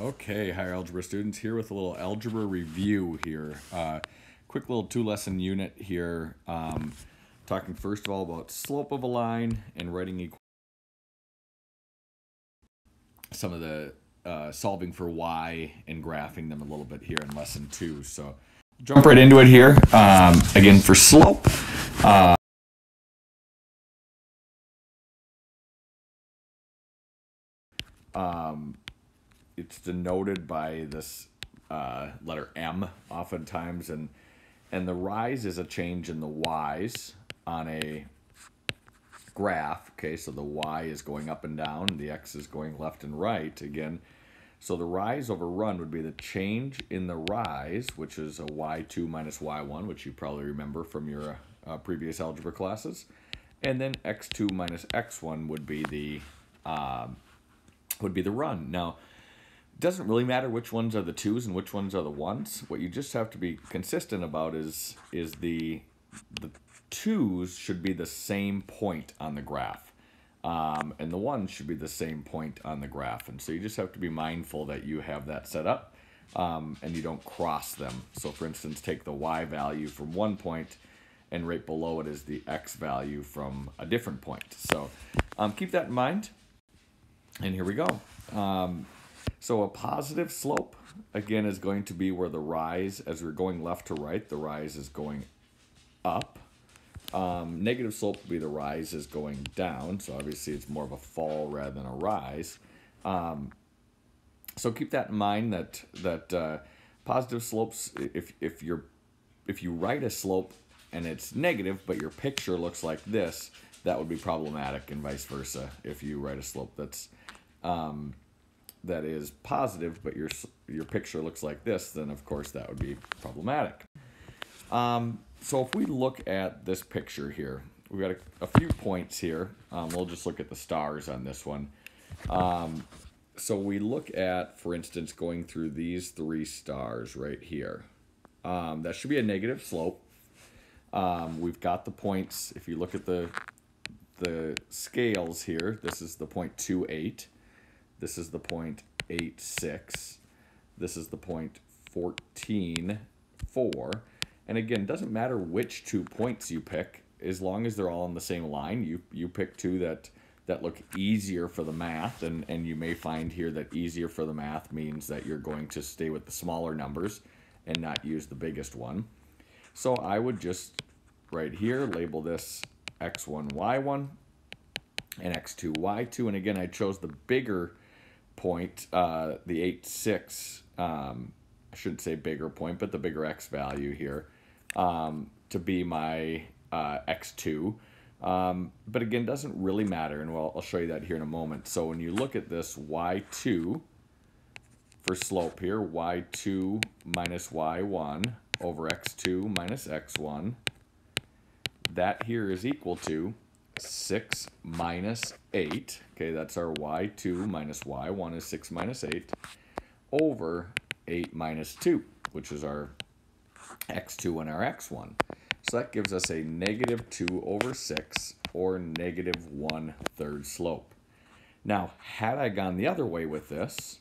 Okay, higher algebra students, here with a little algebra review here. Uh, quick little two lesson unit here. Um, talking first of all about slope of a line and writing some of the uh, solving for y and graphing them a little bit here in lesson two. So jump right into it here. Um, again, for slope. Uh, um, it's denoted by this uh, letter M oftentimes, and and the rise is a change in the y's on a graph. Okay, so the y is going up and down, the x is going left and right again. So the rise over run would be the change in the rise, which is a y2 minus y1, which you probably remember from your uh, previous algebra classes. And then x2 minus x1 would be the um, would be the run. Now, doesn't really matter which ones are the twos and which ones are the ones. What you just have to be consistent about is is the the twos should be the same point on the graph. Um, and the ones should be the same point on the graph. And so you just have to be mindful that you have that set up um, and you don't cross them. So for instance, take the y value from one point and right below it is the x value from a different point. So um, keep that in mind. And here we go. So a positive slope, again, is going to be where the rise, as we're going left to right, the rise is going up. Um, negative slope would be the rise is going down, so obviously it's more of a fall rather than a rise. Um, so keep that in mind that that uh, positive slopes, if if you're if you write a slope and it's negative, but your picture looks like this, that would be problematic, and vice versa. If you write a slope that's um, that is positive, but your your picture looks like this, then of course that would be problematic. Um, so if we look at this picture here, we've got a, a few points here. Um, we'll just look at the stars on this one. Um, so we look at, for instance, going through these three stars right here. Um, that should be a negative slope. Um, we've got the points. If you look at the the scales here, this is the point two eight. This is the point eight six. This is the point fourteen four. And again, it doesn't matter which two points you pick, as long as they're all on the same line. You you pick two that that look easier for the math, and, and you may find here that easier for the math means that you're going to stay with the smaller numbers and not use the biggest one. So I would just right here label this x1, y1 and x2, y2. And again, I chose the bigger point, uh, the 8, 6, um, I shouldn't say bigger point, but the bigger x value here um, to be my uh, x2. Um, but again, doesn't really matter, and well, I'll show you that here in a moment. So when you look at this y2 for slope here, y2 minus y1 over x2 minus x1, that here is equal to 6 minus 8. Okay, that's our y2 minus y1 is 6 minus 8 over 8 minus 2, which is our x2 and our x1. So that gives us a negative 2 over 6 or negative 1 third slope. Now, had I gone the other way with this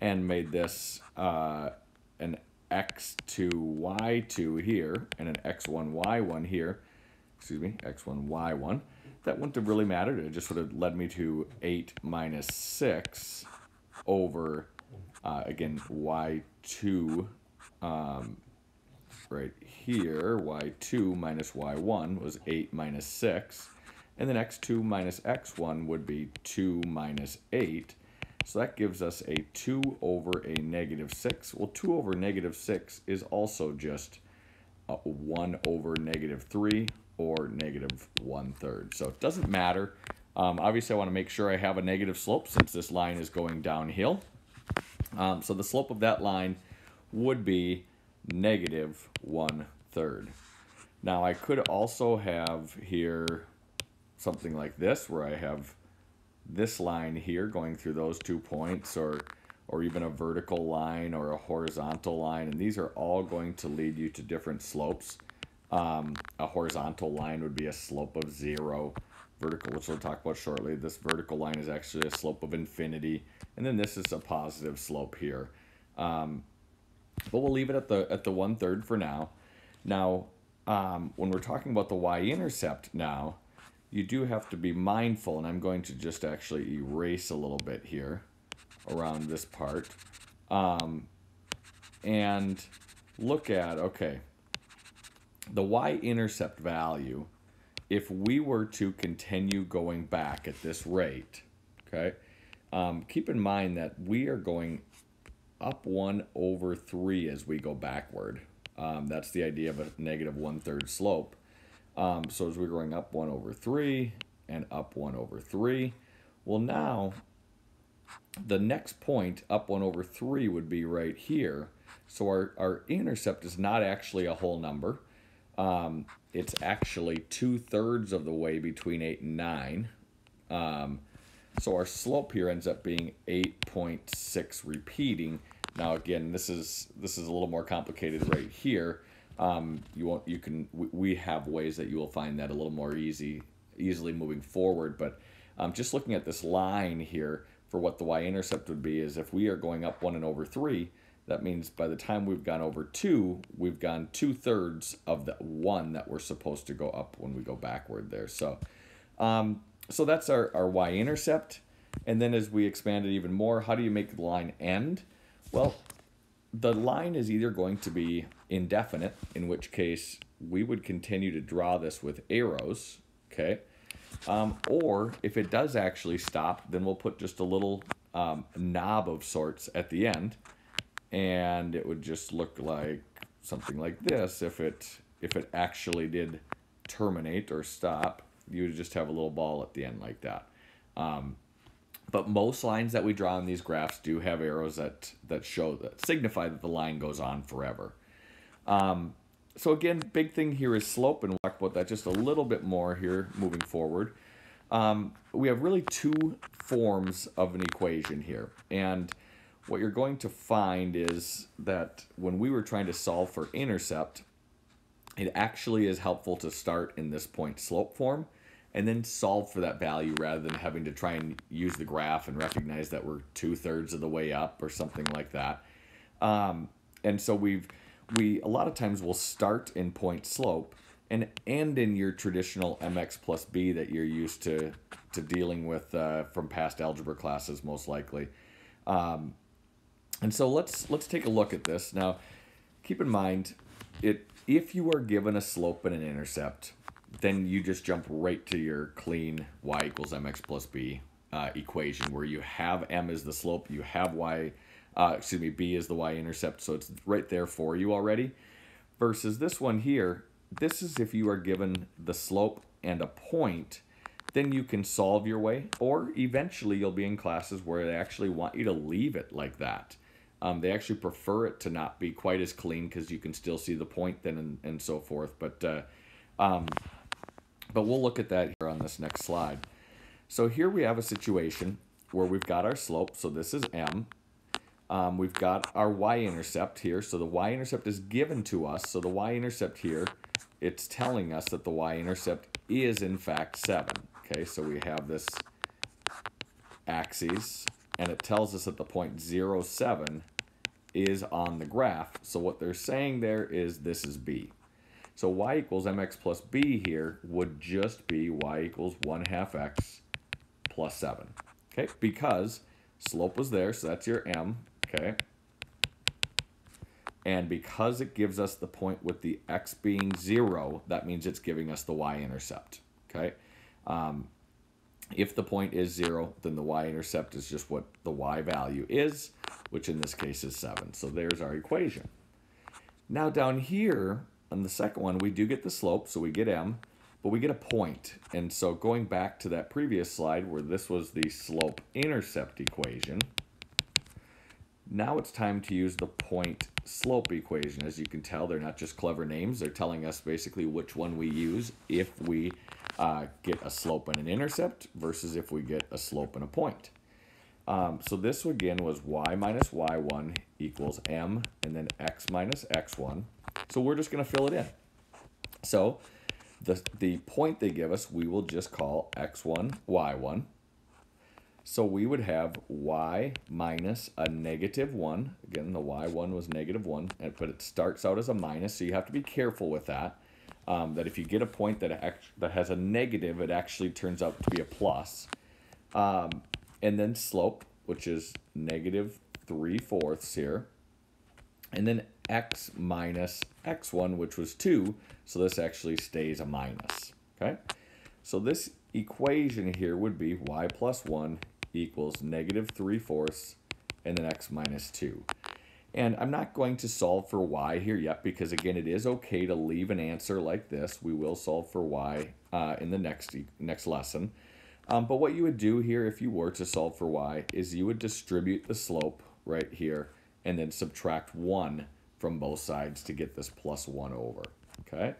and made this uh, an x2, y2 here and an x1, y1 here, excuse me, x1, y1, that wouldn't have really mattered. It just would have led me to 8 minus 6 over, uh, again, y2 um, right here, y2 minus y1 was 8 minus 6. And then x2 minus x1 would be 2 minus 8. So that gives us a 2 over a negative 6. Well, 2 over negative 6 is also just 1 over negative 3 or negative 1 third. So it doesn't matter. Um, obviously, I want to make sure I have a negative slope since this line is going downhill. Um, so the slope of that line would be negative one third. Now I could also have here something like this where I have this line here going through those two points or or even a vertical line or a horizontal line and these are all going to lead you to different slopes. Um, a horizontal line would be a slope of zero. vertical, which we'll talk about shortly. This vertical line is actually a slope of infinity, and then this is a positive slope here. Um, but we'll leave it at the at the one third for now. Now, um, when we're talking about the y-intercept now, you do have to be mindful, and I'm going to just actually erase a little bit here around this part, um, and look at okay, the y-intercept value. If we were to continue going back at this rate, okay, um, keep in mind that we are going up 1 over 3 as we go backward. Um, that's the idea of a negative one-third slope. Um, so as we're going up 1 over 3 and up 1 over 3, well now the next point up 1 over 3 would be right here. So our, our intercept is not actually a whole number. Um, it's actually two-thirds of the way between 8 and 9. Um, so our slope here ends up being 8.6 repeating. Now again, this is this is a little more complicated right here. Um, you won't you can we have ways that you will find that a little more easy easily moving forward. But um, just looking at this line here for what the y-intercept would be is if we are going up one and over three, that means by the time we've gone over two, we've gone two thirds of the one that we're supposed to go up when we go backward there. So um, so that's our, our y-intercept. And then as we expand it even more, how do you make the line end? Well, the line is either going to be indefinite, in which case we would continue to draw this with arrows, okay? Um, or if it does actually stop, then we'll put just a little um, knob of sorts at the end, and it would just look like something like this if it if it actually did terminate or stop you would just have a little ball at the end like that. Um, but most lines that we draw in these graphs do have arrows that, that show that signify that the line goes on forever. Um, so again, big thing here is slope, and we'll talk about that just a little bit more here moving forward. Um, we have really two forms of an equation here, and what you're going to find is that when we were trying to solve for intercept, it actually is helpful to start in this point slope form and then solve for that value rather than having to try and use the graph and recognize that we're two thirds of the way up or something like that. Um, and so we've we a lot of times will start in point slope and end in your traditional mx plus b that you're used to to dealing with uh, from past algebra classes most likely. Um, and so let's let's take a look at this now. Keep in mind, it if you are given a slope and an intercept, then you just jump right to your clean y equals mx plus b uh, equation where you have m as the slope, you have y, uh, excuse me, b is the y-intercept, so it's right there for you already. Versus this one here, this is if you are given the slope and a point, then you can solve your way, or eventually you'll be in classes where they actually want you to leave it like that. Um, they actually prefer it to not be quite as clean because you can still see the point then and, and so forth. But uh, um, but we'll look at that here on this next slide. So here we have a situation where we've got our slope, so this is m. Um, we've got our y-intercept here, so the y-intercept is given to us. So the y-intercept here, it's telling us that the y-intercept is in fact 7. Okay, so we have this axis, and it tells us that the point 0, 7 is on the graph. So what they're saying there is this is b. So y equals mx plus b here would just be y equals 1 half x plus 7. Okay, because slope was there, so that's your m, okay? And because it gives us the point with the x being 0, that means it's giving us the y-intercept, okay? Um, if the point is 0, then the y-intercept is just what the y value is, which in this case is 7. So there's our equation. Now down here, on the second one, we do get the slope, so we get m, but we get a point. And so going back to that previous slide where this was the slope-intercept equation, now it's time to use the point-slope equation. As you can tell, they're not just clever names. They're telling us basically which one we use if we uh, get a slope and an intercept versus if we get a slope and a point. Um, so this again was y minus y1 equals m and then x minus x1 so we're just going to fill it in. So the, the point they give us, we will just call x1, y1. So we would have y minus a negative 1. Again, the y1 was negative 1, but it starts out as a minus, so you have to be careful with that. Um, that if you get a point that, act that has a negative, it actually turns out to be a plus. Um, and then slope, which is negative 3 fourths here. And then x minus x1, which was 2, so this actually stays a minus, okay? So this equation here would be y plus 1 equals negative 3 fourths and then x minus 2. And I'm not going to solve for y here yet because, again, it is okay to leave an answer like this. We will solve for y uh, in the next, next lesson. Um, but what you would do here if you were to solve for y is you would distribute the slope right here and then subtract 1 from both sides to get this plus 1 over. Okay,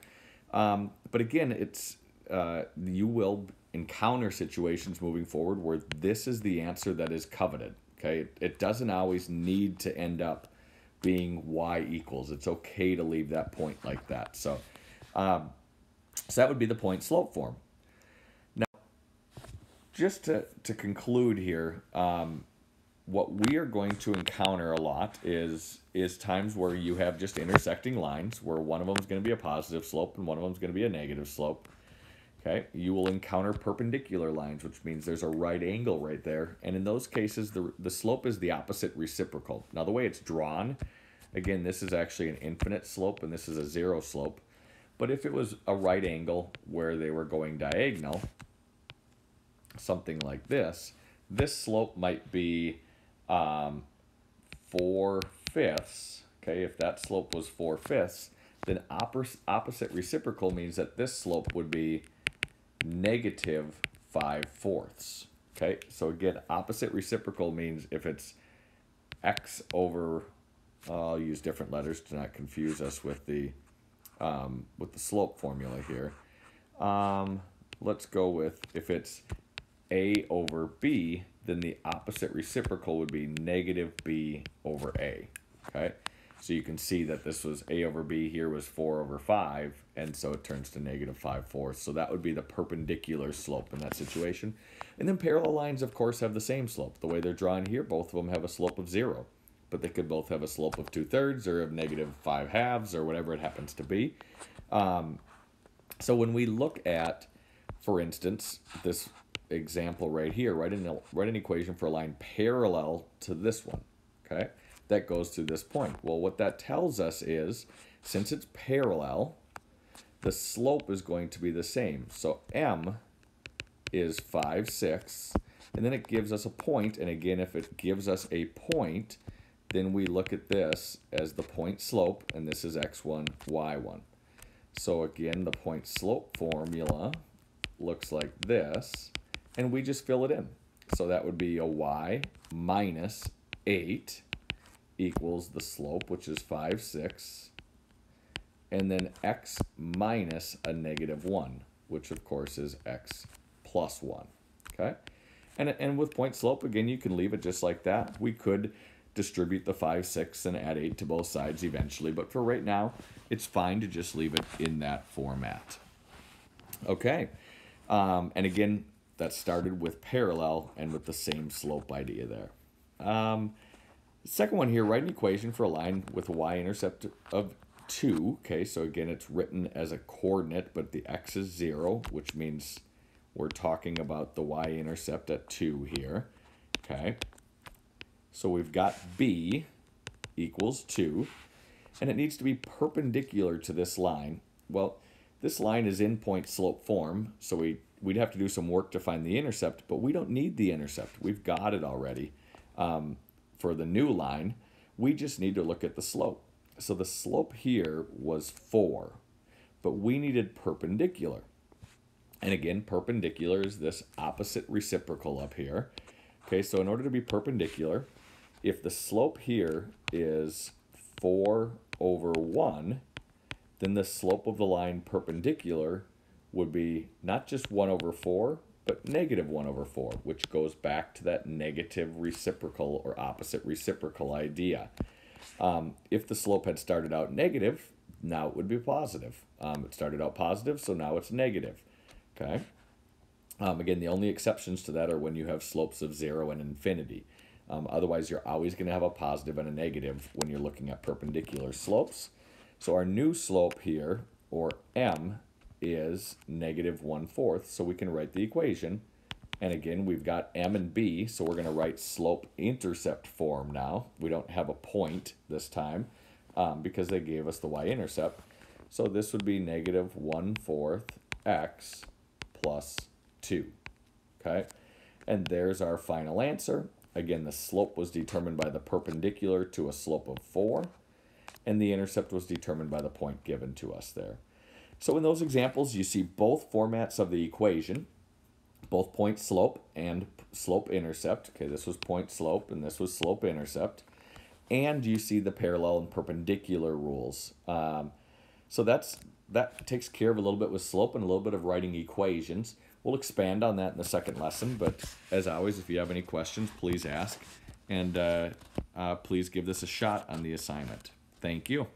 um, But again, it's uh, you will encounter situations moving forward where this is the answer that is coveted. Okay, it, it doesn't always need to end up being y equals. It's okay to leave that point like that. So, um, so that would be the point slope form. Now, just to, to conclude here, um, what we are going to encounter a lot is is times where you have just intersecting lines where one of them is going to be a positive slope and one of them is going to be a negative slope. Okay, you will encounter perpendicular lines, which means there's a right angle right there. And in those cases, the, the slope is the opposite reciprocal. Now, the way it's drawn, again, this is actually an infinite slope and this is a zero slope. But if it was a right angle where they were going diagonal, something like this, this slope might be um, 4 fifths. Okay, if that slope was 4 fifths, then opposite reciprocal means that this slope would be negative 5 fourths. Okay, so again, opposite reciprocal means if it's x over, I'll use different letters to not confuse us with the um, with the slope formula here. Um, let's go with if it's a over b, then the opposite reciprocal would be negative b over a. Okay, so you can see that this was a over b here was 4 over 5, and so it turns to negative 5 fourths. So that would be the perpendicular slope in that situation. And then parallel lines, of course, have the same slope. The way they're drawn here, both of them have a slope of 0. But they could both have a slope of 2 thirds or of negative 5 halves or whatever it happens to be. Um, so when we look at, for instance, this example right here, write an, write an equation for a line parallel to this one, okay? That goes to this point. Well, what that tells us is, since it's parallel, the slope is going to be the same. So m is 5 sixths, and then it gives us a point, and again, if it gives us a point, then we look at this as the point slope, and this is x1, y1. So again, the point slope formula looks like this, and we just fill it in. So that would be a y minus 8 equals the slope, which is 5, 6, and then x minus a negative 1, which of course is x plus 1, okay? And, and with point slope, again, you can leave it just like that. We could distribute the 5, 6, and add 8 to both sides eventually, but for right now, it's fine to just leave it in that format. Okay, um, and again, that started with parallel and with the same slope idea there. Um, second one here, write an equation for a line with a y-intercept of 2. Okay, so again, it's written as a coordinate, but the x is 0, which means we're talking about the y-intercept at 2 here. Okay, so we've got b equals 2, and it needs to be perpendicular to this line. Well, this line is in point slope form, so we, we'd have to do some work to find the intercept, but we don't need the intercept. We've got it already. Um, for the new line, we just need to look at the slope. So the slope here was 4, but we needed perpendicular. And again, perpendicular is this opposite reciprocal up here. Okay, so in order to be perpendicular, if the slope here is 4 over 1, then the slope of the line perpendicular would be not just 1 over 4, but negative 1 over 4, which goes back to that negative reciprocal or opposite reciprocal idea. Um, if the slope had started out negative, now it would be positive. Um, it started out positive, so now it's negative. Okay. Um, again, the only exceptions to that are when you have slopes of zero and infinity. Um, otherwise, you're always going to have a positive and a negative when you're looking at perpendicular slopes. So our new slope here, or m, is negative one-fourth. So we can write the equation. And again, we've got m and b, so we're going to write slope-intercept form now. We don't have a point this time um, because they gave us the y-intercept. So this would be negative one-fourth x plus 2. Okay, and there's our final answer. Again, the slope was determined by the perpendicular to a slope of 4, and the intercept was determined by the point given to us there. So in those examples, you see both formats of the equation, both point slope and slope intercept. Okay, this was point slope and this was slope intercept. And you see the parallel and perpendicular rules. Um, so that's that takes care of a little bit with slope and a little bit of writing equations. We'll expand on that in the second lesson, but as always, if you have any questions, please ask. And uh, uh, please give this a shot on the assignment. Thank you.